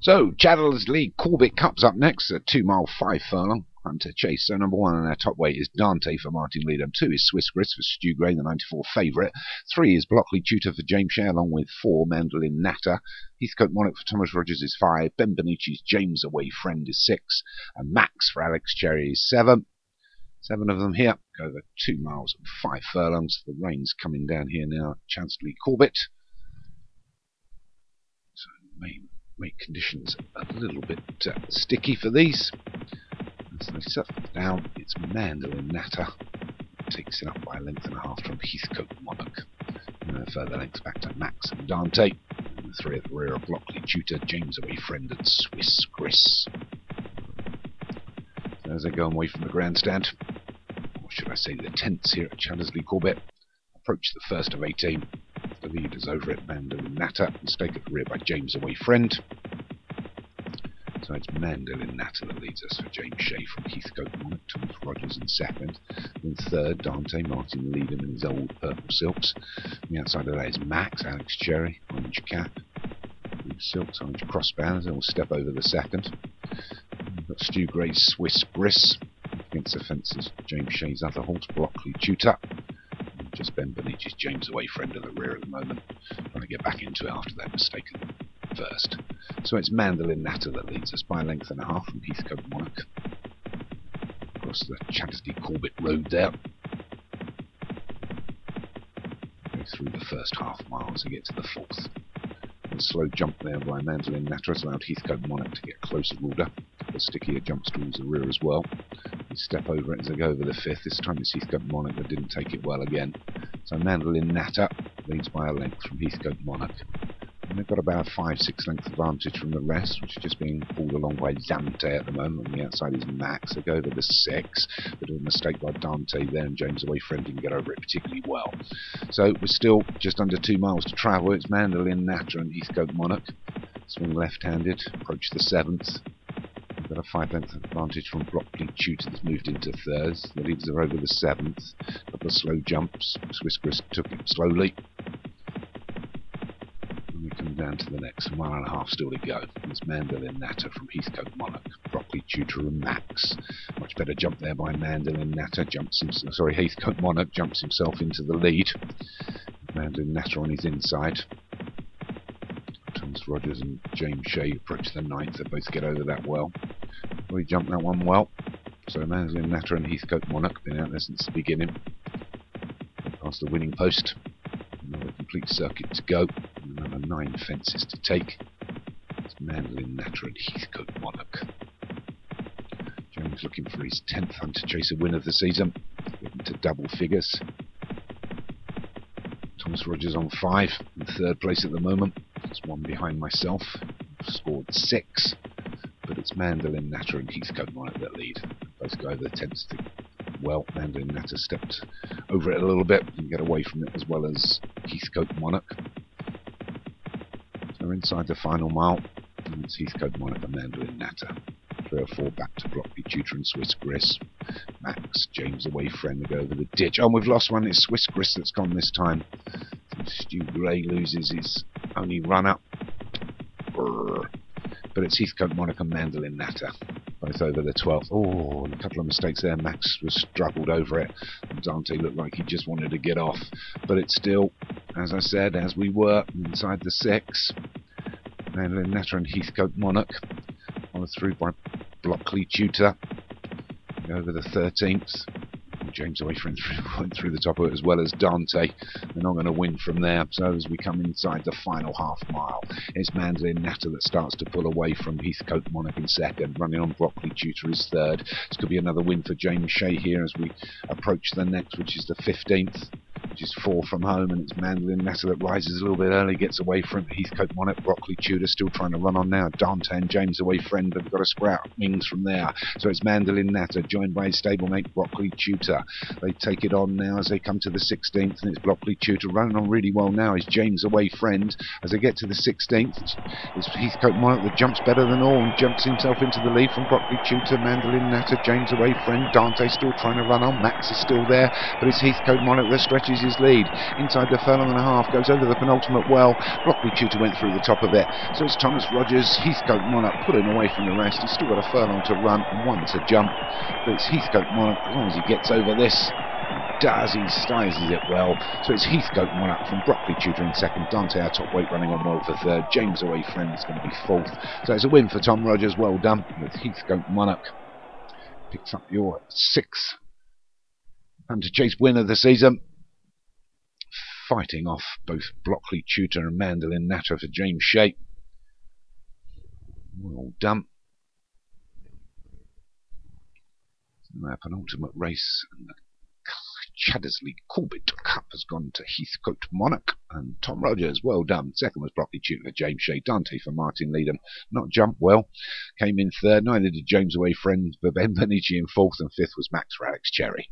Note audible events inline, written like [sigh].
So, Chaddersley Corbett Cup's up next at 2 mile 5 furlong. Hunter Chase. So number one on our top weight is Dante for Martin Leadham. Two is Swiss Gris for Stu Gray, the 94 favourite. Three is Blockley Tutor for James Shea, along with four Mandolin Natter. Heathcote Monarch for Thomas Rogers is five. Ben Bonici's James Away Friend is six. And Max for Alex Cherry is seven. Seven of them here. Go over two miles and five furlongs. The rain's coming down here now. Chaddersley Corbett. So main make conditions a little bit uh, sticky for these. As they settle down, it's Mandolin Natter. Takes it up by a length and a half from Heathcote Monarch. And further lengths back to Max and Dante. And the three at the rear of Blockley Tutor, James Away Friend and Swiss Gris. So as they go away from the grandstand, or should I say the tents here at Chaddersley Corbett, approach the first of 18. Lead is over at Mandolin Natter, stake at the rear by James Away Friend. So it's Mandolin Natter that leads us for James Shea from Heathcote Monarch, Thomas Rogers in second. In third, Dante Martin Leadham in his old purple silks. On the outside of that is Max, Alex Cherry, orange cap, blue silks, orange crossbands, and we'll step over the second. We've got Stu Gray's Swiss Gris against the fences, James Shea's other horse, Blockley Tutor just Ben Bonici's James away friend at the rear at the moment, trying to get back into it after that mistaken first. So it's Mandolin Natter that leads us by a length and a half from Heathcote Monarch. Across the Chaddersley Corbett Road there. Go through the first half mile to get to the fourth. A slow jump there by Mandolin Natter has allowed Heathcote Monarch to get closer order. The stickier jumps towards the rear as well step over it as I go over the fifth. This time it's Heathcote Monarch that didn't take it well again. So Mandolin Natter leads by a length from Heathcote Monarch. And they've got about a 5-6 length advantage from the rest, which is just being pulled along by Dante at the moment. On the outside is Max. They go over the 6. Bit of a mistake by Dante there, and James Away Friend didn't get over it particularly well. So we're still just under 2 miles to travel. It's Mandolin Natter and Heathcote Monarch. Swing left-handed, approach the 7th got a five length advantage from Blockley Tutor that's moved into thirds. The leaders are over the seventh. Couple of slow jumps. Swiss Gris took it slowly. And we come down to the next mile and a half still to go. There's Mandolin Natter from Heathcote Monarch. Blockley Tutor and Max. Much better jump there by Mandolin Natter. Jumps himself, sorry, Heathcote Monarch jumps himself into the lead. Mandolin Natter on his inside. Thomas Rogers and James Shea approach the ninth. They both get over that well. We jumped that one well. So Mandolin Natter and Heathcote Monarch been out there since the beginning. Past the winning post. Another complete circuit to go. Another nine fences to take. It's Mandolin Natter and Heathcote Monarch. James looking for his 10th Hunter Chaser win of the season. Getting to double figures. Thomas Rogers on 5 in third place at the moment. Just one behind myself. Scored 6 but it's Mandolin Natter and Heathcote Monarch that lead. Both go over the to well, Mandolin Natter stepped over it a little bit and get away from it as well as Heathcote Monarch. So inside the final mile, and it's Heathcote Monarch and Mandolin Natter. Three or four back to Blockley Tutor and Swiss Gris. Max, James away friend, they go over the ditch. Oh, we've lost one. It's Swiss Gris that's gone this time. Stu Gray loses his only run up. But it's Heathcote Monarch and Mandolin Natter. Both over the 12th. Oh, a couple of mistakes there. Max was struggled over it. Dante looked like he just wanted to get off. But it's still, as I said, as we were inside the 6. Mandolin Natter and Heathcote Monarch. Followed through by Blockley Tutor. Over the 13th. James away [laughs] went through the top of it as well as Dante. They're not going to win from there. So as we come inside the final half mile, it's Mandolin Natter that starts to pull away from Heathcote Monarch in second. Running on Blockley Tutor is third. This could be another win for James Shea here as we approach the next, which is the 15th which is four from home, and it's Mandolin Natter that rises a little bit early, gets away from Heathcote Monarch, Blockley Tutor still trying to run on now, Dante and James away friend, they've got a sprout wings from there, so it's Mandolin Natter, joined by his stablemate Blockley Tutor, they take it on now as they come to the 16th, and it's Blockley Tutor running on really well now, is James away friend, as they get to the 16th, it's Heathcote Monarch that jumps better than all, and jumps himself into the lead from Blockley Tutor, Mandolin Natter, James away friend, Dante still trying to run on, Max is still there, but it's Heathcote Monarch that stretches his his lead. Inside the furlong and a half, goes over the penultimate well. Blockley Tutor went through the top of it. So it's Thomas Rogers, Heathcote Monarch pulling away from the rest. He's still got a furlong to run and one to jump. But it's Heathcote Monarch, as long as he gets over this, does. He styles it well. So it's Heathcote Monarch from Blockley Tutor in second. Dante, our top weight, running on well for third. James Away Friend is going to be fourth. So it's a win for Tom Rogers. Well done with Heathcote Monarch. Picks up your sixth Hunter Chase win of the season. Fighting off both Blockley Tutor and Mandolin Natter for James Shea. Well done. Our penultimate race and the Chaddesley Corbett Cup has gone to Heathcote Monarch and Tom Rogers. Well done. Second was Blockley Tutor for James Shea. Dante for Martin Leadham. Not jumped well. Came in third. Neither did James Away Friends. Ben Bonici in fourth. And fifth was Max Alex Cherry.